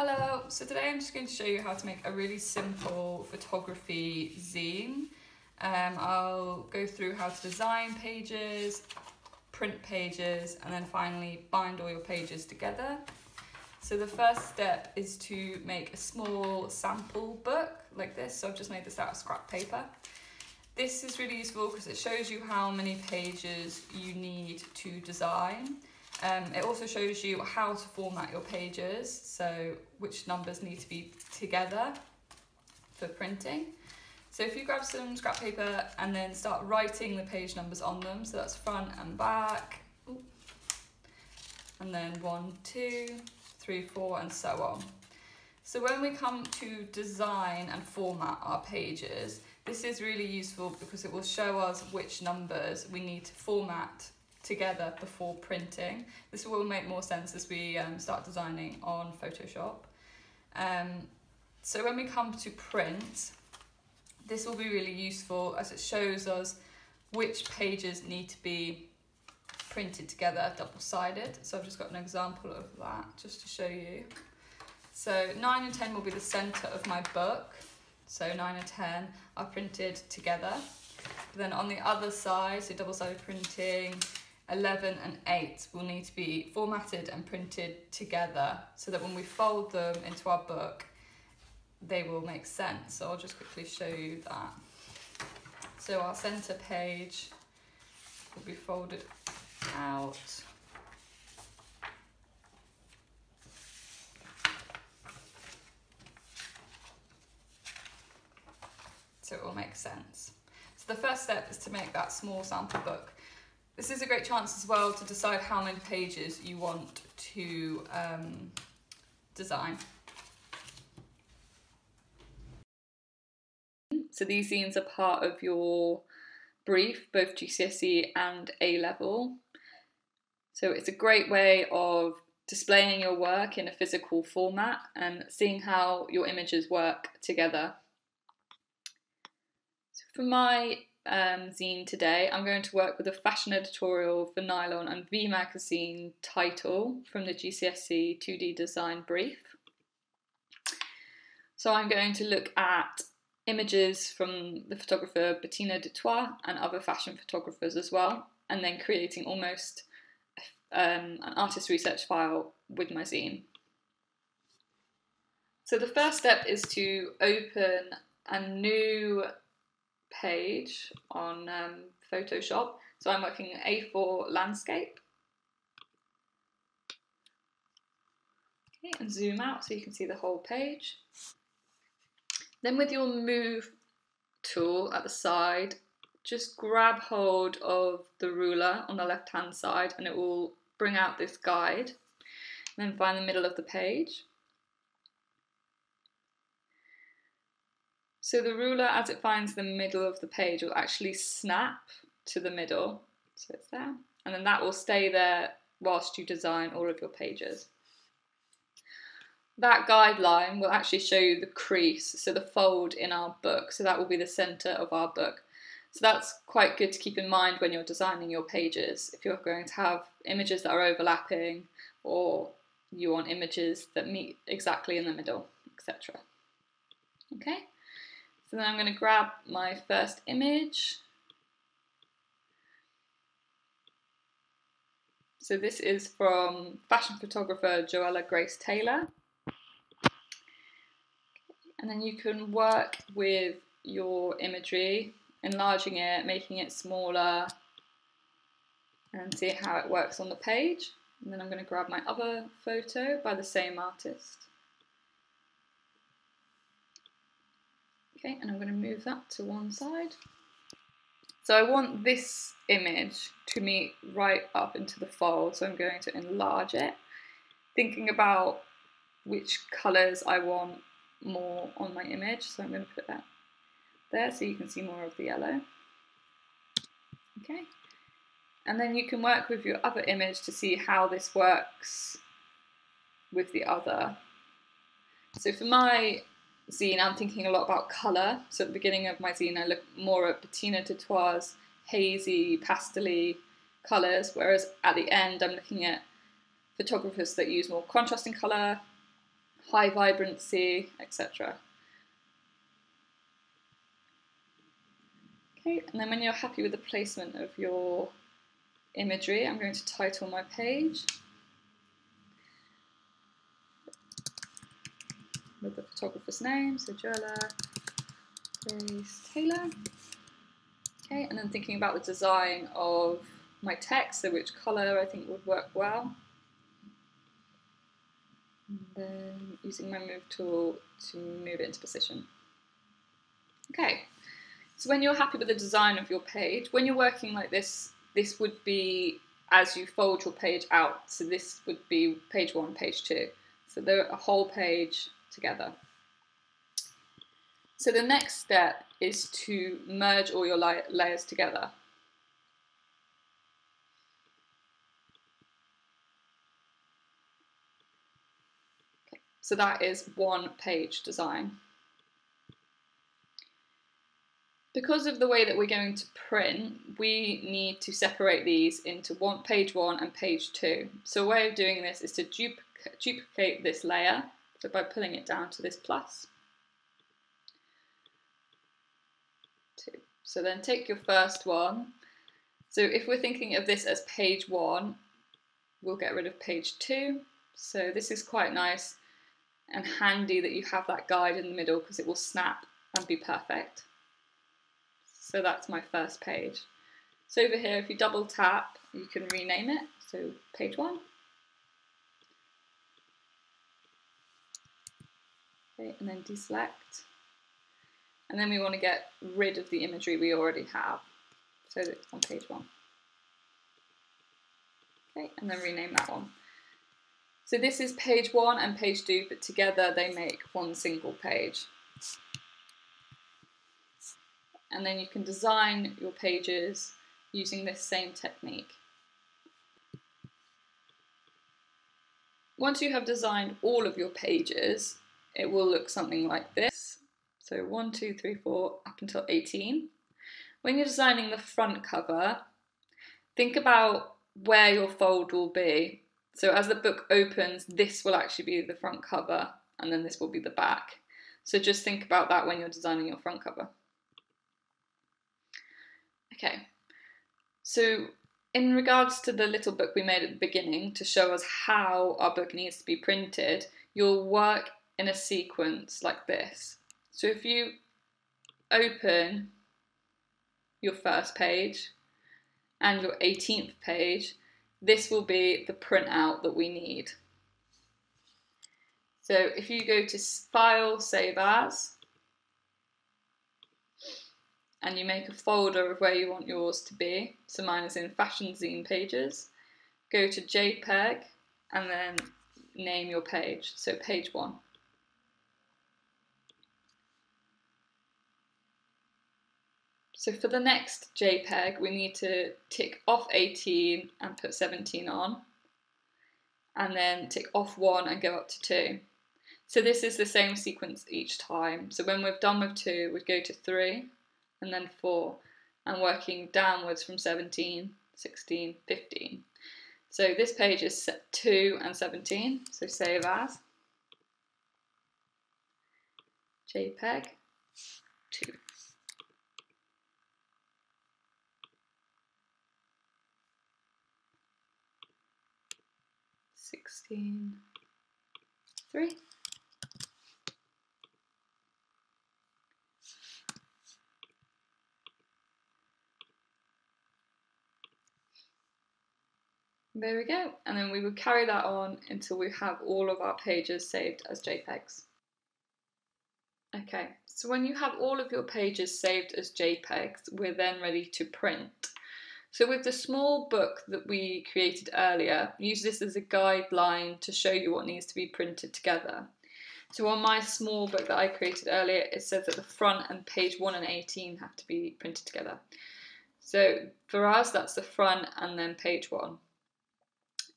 Hello, so today I'm just going to show you how to make a really simple photography zine. Um, I'll go through how to design pages, print pages, and then finally bind all your pages together. So the first step is to make a small sample book like this. So I've just made this out of scrap paper. This is really useful because it shows you how many pages you need to design. Um, it also shows you how to format your pages, so which numbers need to be together for printing. So if you grab some scrap paper and then start writing the page numbers on them, so that's front and back, and then one, two, three, four, and so on. So when we come to design and format our pages, this is really useful because it will show us which numbers we need to format together before printing. This will make more sense as we um, start designing on Photoshop. Um, so when we come to print, this will be really useful as it shows us which pages need to be printed together double-sided. So I've just got an example of that just to show you. So 9 and 10 will be the centre of my book. So 9 and 10 are printed together. then on the other side, so double-sided printing, 11 and 8 will need to be formatted and printed together so that when we fold them into our book, they will make sense. So I'll just quickly show you that. So our centre page will be folded out. So it will make sense. So the first step is to make that small sample book. This is a great chance as well to decide how many pages you want to um, design. So these zines are part of your brief, both GCSE and A-level. So it's a great way of displaying your work in a physical format and seeing how your images work together. So for my um, zine today, I'm going to work with a fashion editorial for Nylon and V Magazine title from the GCSE 2D design brief. So I'm going to look at images from the photographer Bettina du Toit and other fashion photographers as well, and then creating almost um, an artist research file with my zine. So the first step is to open a new page on um, Photoshop. So I'm working A4 landscape. Okay, and zoom out so you can see the whole page. Then with your move tool at the side, just grab hold of the ruler on the left hand side and it will bring out this guide. And then find the middle of the page. So the ruler, as it finds the middle of the page, will actually snap to the middle. So it's there. And then that will stay there whilst you design all of your pages. That guideline will actually show you the crease, so the fold in our book. So that will be the centre of our book. So that's quite good to keep in mind when you're designing your pages. If you're going to have images that are overlapping or you want images that meet exactly in the middle, etc. Okay. So then I'm going to grab my first image. So this is from fashion photographer Joelle Grace Taylor. And then you can work with your imagery, enlarging it, making it smaller, and see how it works on the page. And then I'm going to grab my other photo by the same artist. Okay, and I'm going to move that to one side. So I want this image to meet right up into the fold, so I'm going to enlarge it, thinking about which colours I want more on my image. So I'm going to put that there so you can see more of the yellow. Okay, and then you can work with your other image to see how this works with the other. So for my zine, I'm thinking a lot about colour. So at the beginning of my zine, I look more at Bettina du Toit's hazy, pastely colours, whereas at the end, I'm looking at photographers that use more contrasting colour, high vibrancy, etc. Okay, and then when you're happy with the placement of your imagery, I'm going to title my page with the photographer's name, so Joelle Grace Taylor. Okay, and then thinking about the design of my text, so which colour I think would work well. And then using my move tool to move it into position. Okay, so when you're happy with the design of your page, when you're working like this, this would be as you fold your page out. So this would be page one, page two. So a whole page together. So the next step is to merge all your layers together. So that is one page design. Because of the way that we're going to print, we need to separate these into one page one and page two. So a way of doing this is to duplicate this layer, so by pulling it down to this plus. Two. So then take your first one. So if we're thinking of this as page one, we'll get rid of page two. So this is quite nice and handy that you have that guide in the middle because it will snap and be perfect. So that's my first page. So over here, if you double tap, you can rename it. So page one. And then deselect. And then we want to get rid of the imagery we already have. So it's on page one. Okay, and then rename that one. So this is page one and page two, but together they make one single page and then you can design your pages using this same technique. Once you have designed all of your pages, it will look something like this. So 1, 2, 3, 4, up until 18. When you're designing the front cover, think about where your fold will be. So as the book opens, this will actually be the front cover and then this will be the back. So just think about that when you're designing your front cover. Okay, so in regards to the little book we made at the beginning to show us how our book needs to be printed, you'll work in a sequence like this. So if you open your first page and your 18th page, this will be the printout that we need. So if you go to File, Save As, and you make a folder of where you want yours to be. So mine is in fashion zine pages. Go to JPEG and then name your page. So page one. So for the next JPEG, we need to tick off 18 and put 17 on, and then tick off 1 and go up to 2. So this is the same sequence each time. So when we're done with 2, we'd go to 3, and then 4 and working downwards from 17, 16, 15. So this page is 2 and 17, so save as JPEG 2. Sixteen, three. There we go. And then we would carry that on until we have all of our pages saved as JPEGs. Okay, so when you have all of your pages saved as JPEGs, we're then ready to print. So with the small book that we created earlier, use this as a guideline to show you what needs to be printed together. So on my small book that I created earlier, it says that the front and page 1 and 18 have to be printed together. So for us, that's the front and then page 1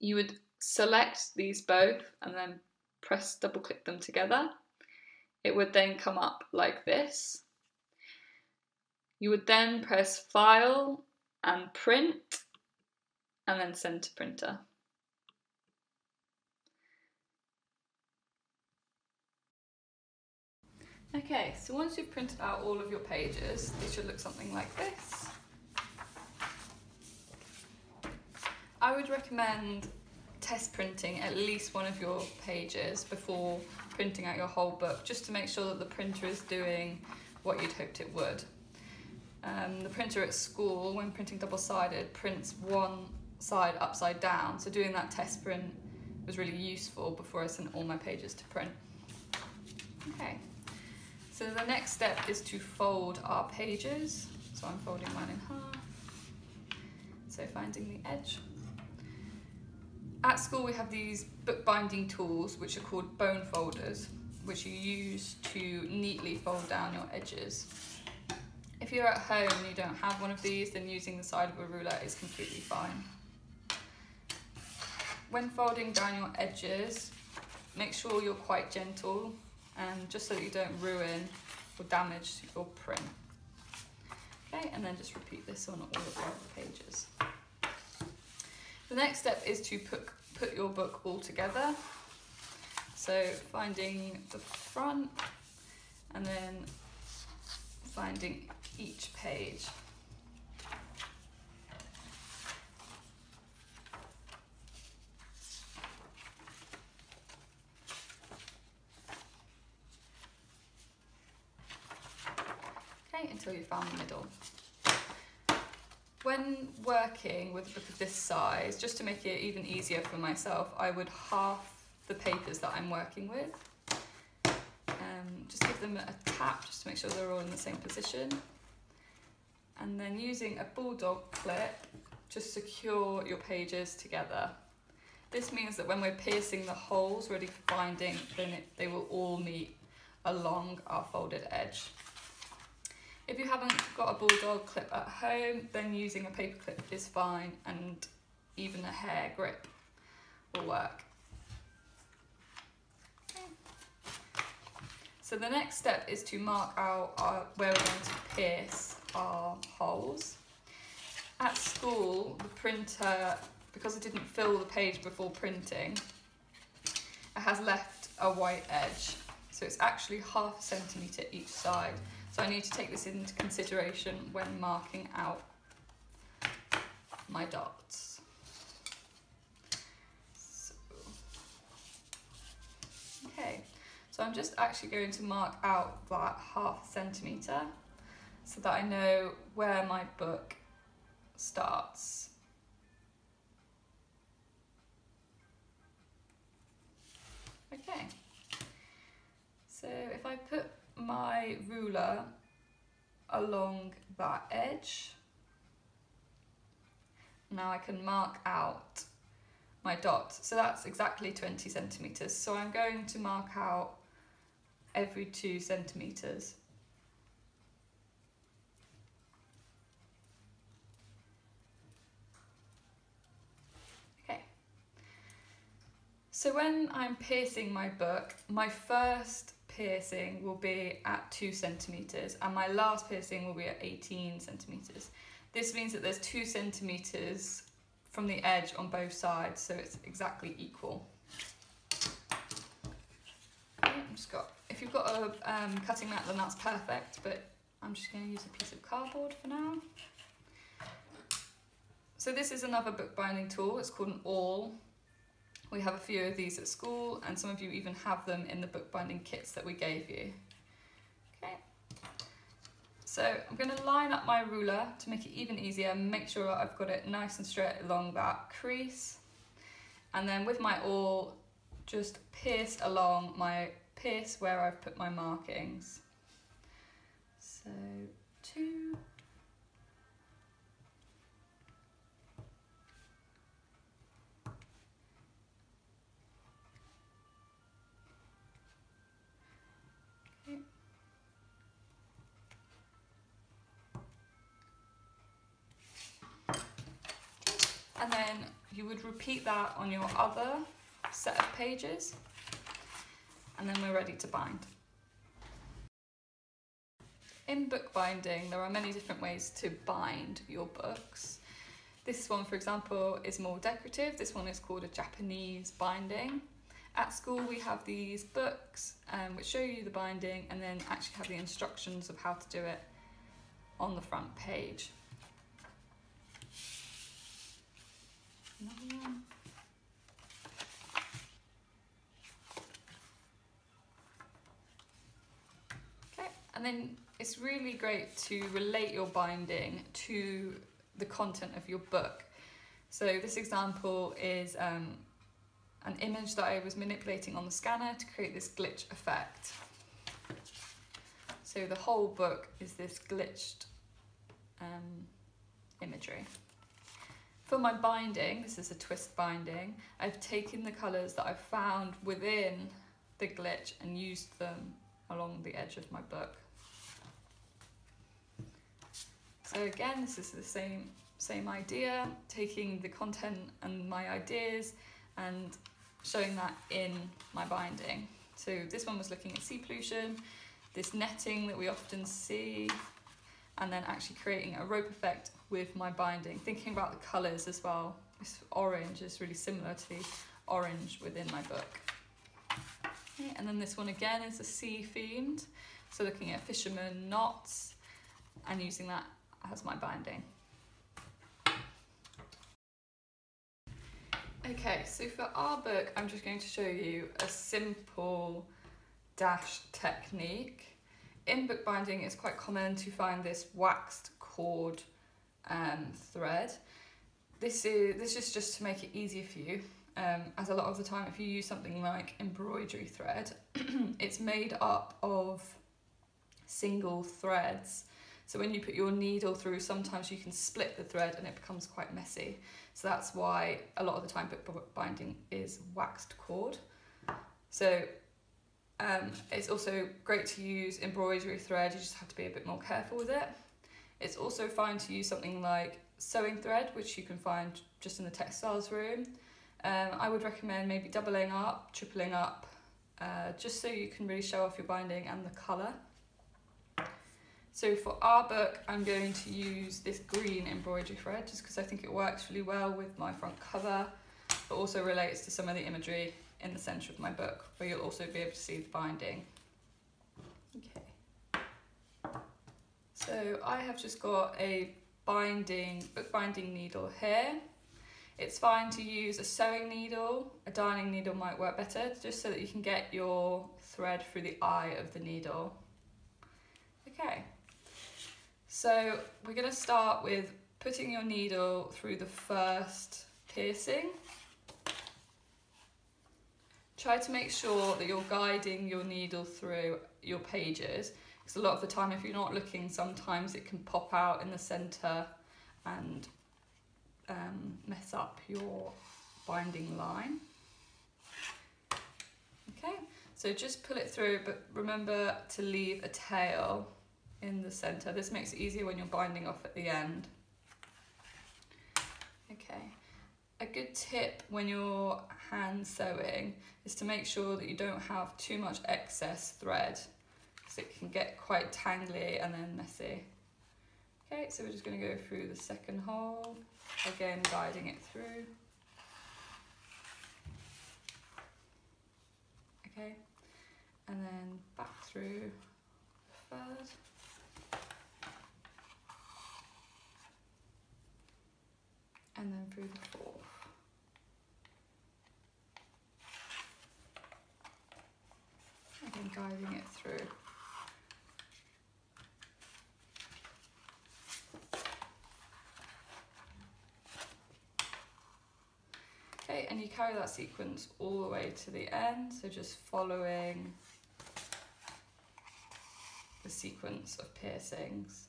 you would select these both and then press double click them together. It would then come up like this. You would then press file and print and then send to printer. Okay, so once you've printed out all of your pages, they should look something like this. I would recommend test printing at least one of your pages before printing out your whole book, just to make sure that the printer is doing what you'd hoped it would. Um, the printer at school, when printing double-sided, prints one side upside down, so doing that test print was really useful before I sent all my pages to print. Okay. So the next step is to fold our pages. So I'm folding mine in half. So finding the edge. At school we have these bookbinding tools which are called bone folders, which you use to neatly fold down your edges. If you're at home and you don't have one of these, then using the side of a ruler is completely fine. When folding down your edges, make sure you're quite gentle and just so that you don't ruin or damage your print. Okay, and then just repeat this on all of your pages. The next step is to put, put your book all together. So finding the front and then finding each page. Okay, until you found the middle. When working with a book of this size, just to make it even easier for myself, I would half the papers that I'm working with. Um, just give them a tap just to make sure they're all in the same position. And then using a bulldog clip, just secure your pages together. This means that when we're piercing the holes ready for binding, then it, they will all meet along our folded edge. If you haven't got a bulldog clip at home, then using a paper clip is fine and even a hair grip will work. So the next step is to mark out our, where we're going to pierce our holes. At school, the printer, because I didn't fill the page before printing, it has left a white edge. So it's actually half a centimetre each side. So I need to take this into consideration when marking out my dots. So, okay, so I'm just actually going to mark out that half centimetre so that I know where my book starts. Okay, so if I put my ruler along that edge. Now I can mark out my dot. So that's exactly 20 centimetres. So I'm going to mark out every two centimetres. Okay. So when I'm piercing my book, my first piercing will be at 2 centimetres and my last piercing will be at 18 centimetres. This means that there's 2 centimetres from the edge on both sides so it's exactly equal. Just got, if you've got a um, cutting mat then that's perfect but I'm just going to use a piece of cardboard for now. So this is another bookbinding tool, it's called an awl we have a few of these at school and some of you even have them in the bookbinding kits that we gave you. Okay, so I'm going to line up my ruler to make it even easier, make sure I've got it nice and straight along that crease. And then with my awl, just pierce along my pierce where I've put my markings. So two, and then you would repeat that on your other set of pages and then we're ready to bind. In bookbinding, there are many different ways to bind your books. This one, for example, is more decorative. This one is called a Japanese binding. at school we have these books um, which show you the binding and then actually have the instructions of how to do it on the front page. Okay, and then it's really great to relate your binding to the content of your book. So this example is um, an image that I was manipulating on the scanner to create this glitch effect. So the whole book is this glitched um, imagery. For my binding, this is a twist binding, I've taken the colours that I've found within the glitch and used them along the edge of my book. Again, this is the same, same idea, taking the content and my ideas and showing that in my binding. So this one was looking at sea pollution, this netting that we often see, and then actually creating a rope effect with my binding, thinking about the colours as well. This orange is really similar to the orange within my book. Okay, and then this one again is a sea themed, so looking at fishermen knots and using that as my binding. Okay, so for our book, I'm just going to show you a simple dash technique. In bookbinding, it's quite common to find this waxed cord um, thread. This is, this is just to make it easier for you, um, as a lot of the time if you use something like embroidery thread, it's made up of single threads. So when you put your needle through, sometimes you can split the thread and it becomes quite messy. So that's why a lot of the time book binding is waxed cord. So um, it's also great to use embroidery thread, you just have to be a bit more careful with it. It's also fine to use something like sewing thread, which you can find just in the textiles room. Um, I would recommend maybe doubling up, tripling up, uh, just so you can really show off your binding and the colour. So for our book, I'm going to use this green embroidery thread just because I think it works really well with my front cover, but also relates to some of the imagery in the centre of my book, where you'll also be able to see the binding. Okay. So I have just got a binding, book binding needle here. It's fine to use a sewing needle, a darning needle might work better, just so that you can get your thread through the eye of the needle. Okay. So we're going to start with putting your needle through the first piercing. Try to make sure that you're guiding your needle through your pages because a lot of the time if you're not looking sometimes it can pop out in the centre and um, mess up your binding line. Okay, so just pull it through but remember to leave a tail in the center. This makes it easier when you're binding off at the end. Okay, a good tip when you're hand sewing is to make sure that you don't have too much excess thread because it can get quite tangly and then messy. Okay, so we're just going to go through the second hole, again guiding it through. Okay, and then back through the third. and then through the fourth. Again, guiding it through. Okay, and you carry that sequence all the way to the end, so just following the sequence of piercings.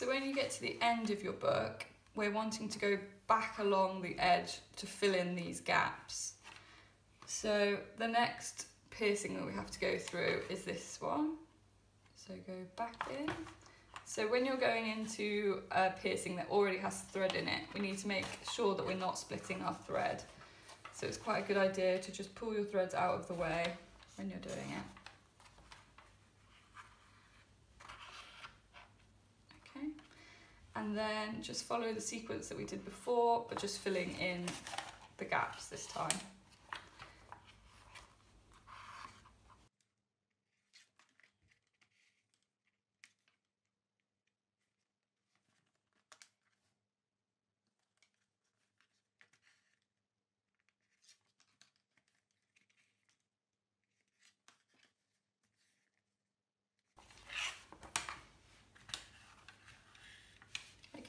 So when you get to the end of your book, we're wanting to go back along the edge to fill in these gaps. So the next piercing that we have to go through is this one. So go back in, So when you're going into a piercing that already has thread in it, we need to make sure that we're not splitting our thread. So it's quite a good idea to just pull your threads out of the way when you're doing it. Okay, and then just follow the sequence that we did before, but just filling in the gaps this time.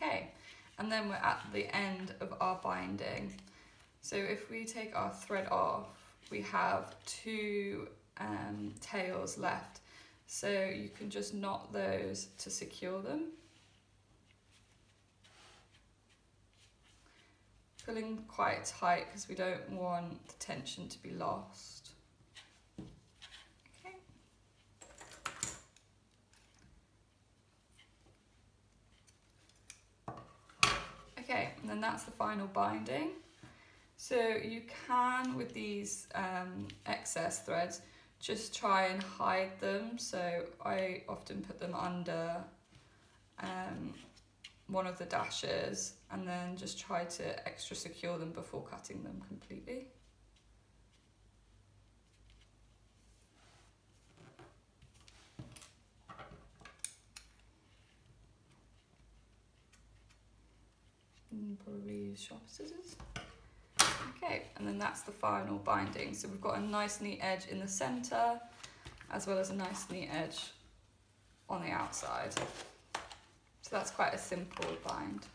Okay, and then we're at the end of our binding. So if we take our thread off, we have two um, tails left. So you can just knot those to secure them. Pulling quite tight because we don't want the tension to be lost. Okay, that's the final binding. So you can, with these um, excess threads, just try and hide them. So I often put them under um, one of the dashes and then just try to extra secure them before cutting them completely. and probably use sharp scissors. Okay, and then that's the final binding. So we've got a nice neat edge in the center, as well as a nice neat edge on the outside. So that's quite a simple bind.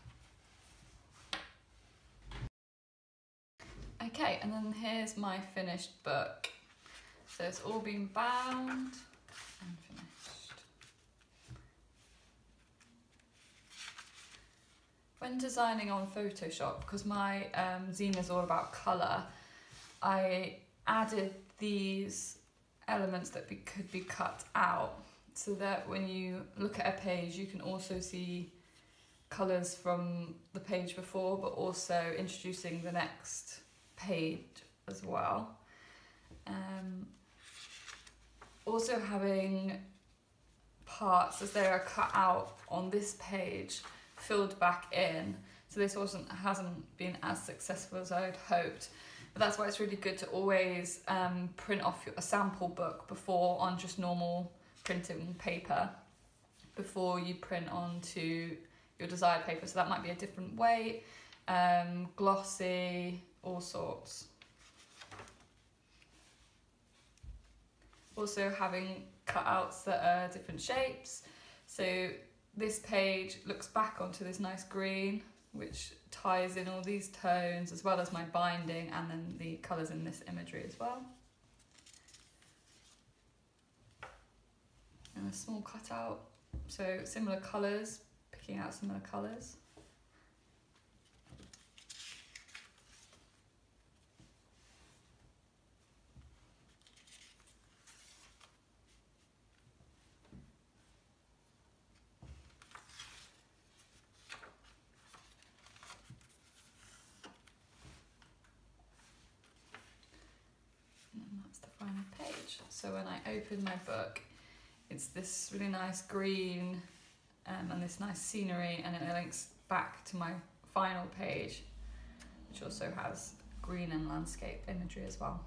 Okay, and then here's my finished book. So it's all been bound and finished. When designing on Photoshop, because my um, zine is all about colour, I added these elements that be, could be cut out so that when you look at a page you can also see colours from the page before but also introducing the next page as well. Um, also having parts as they are cut out on this page filled back in. So this wasn't hasn't been as successful as I'd hoped. But that's why it's really good to always um, print off a sample book before on just normal printing paper before you print onto your desired paper. So that might be a different weight, um, glossy, all sorts. Also having cutouts that are different shapes. So this page looks back onto this nice green which ties in all these tones as well as my binding and then the colours in this imagery as well. And a small cutout, so similar colours, picking out similar colours. So when I open my book, it's this really nice green um, and this nice scenery and it links back to my final page, which also has green and landscape imagery as well.